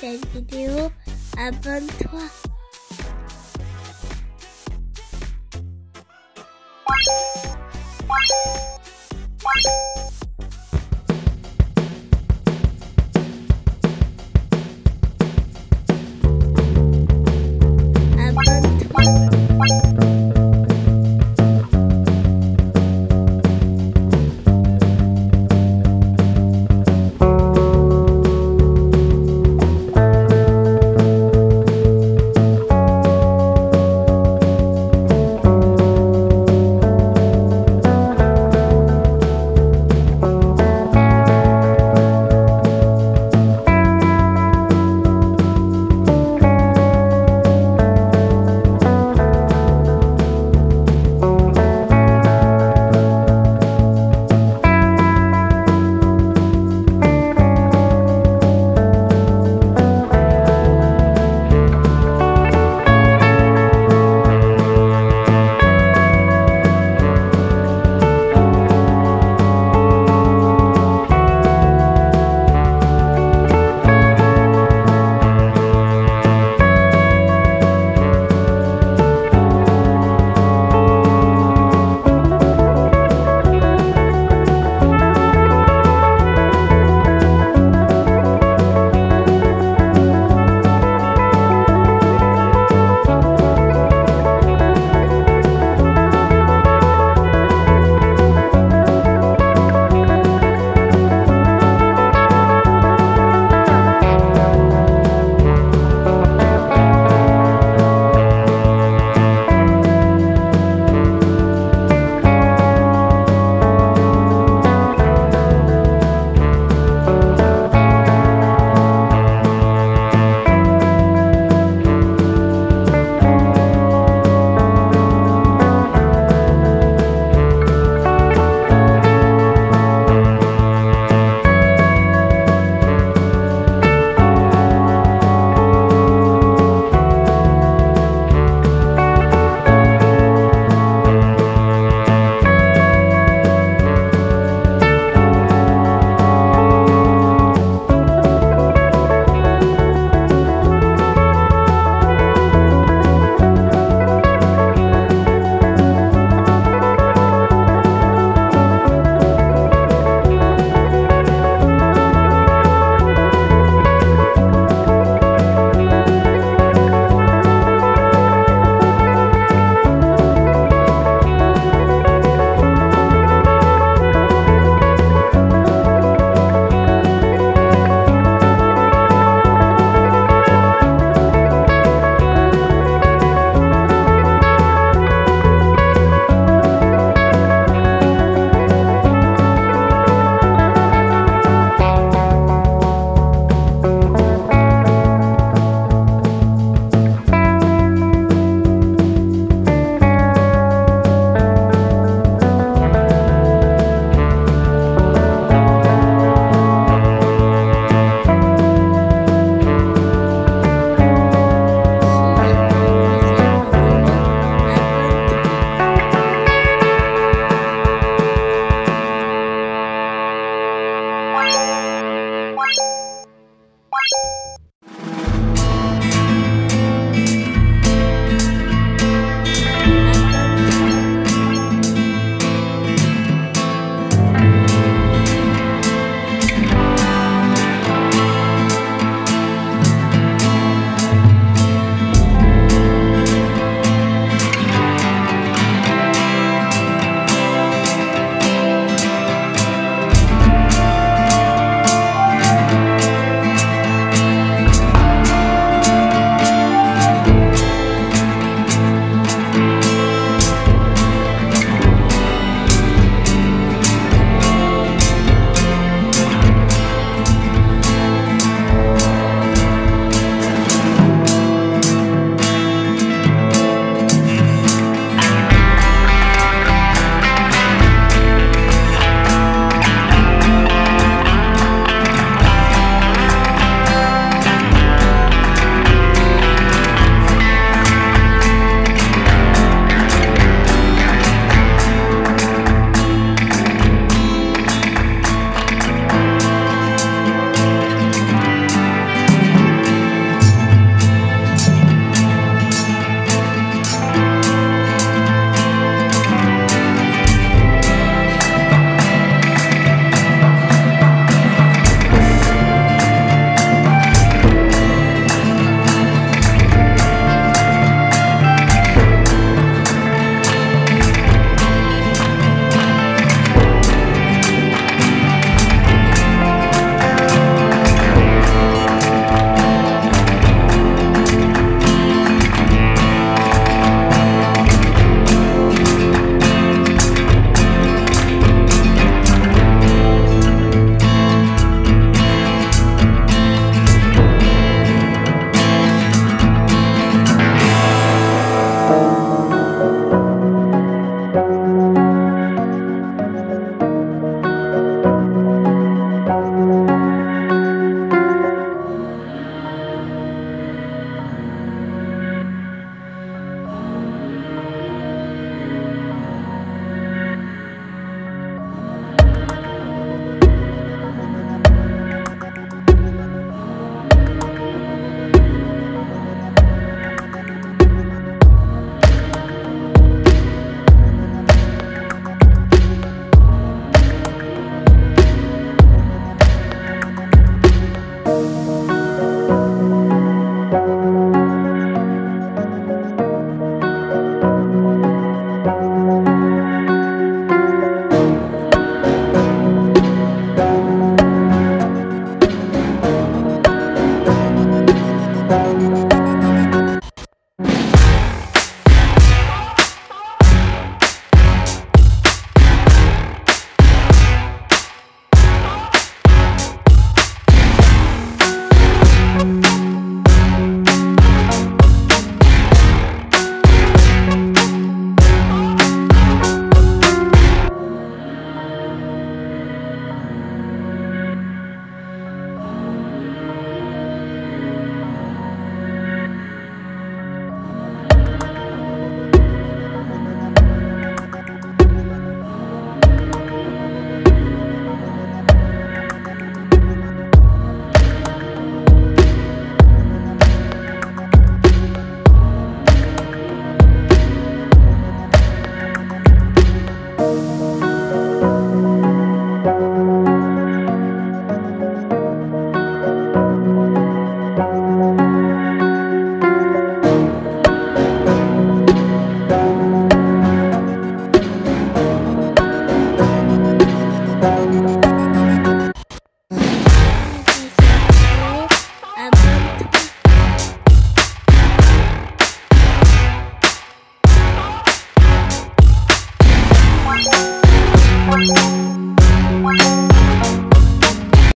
cette vidéo, abonne-toi.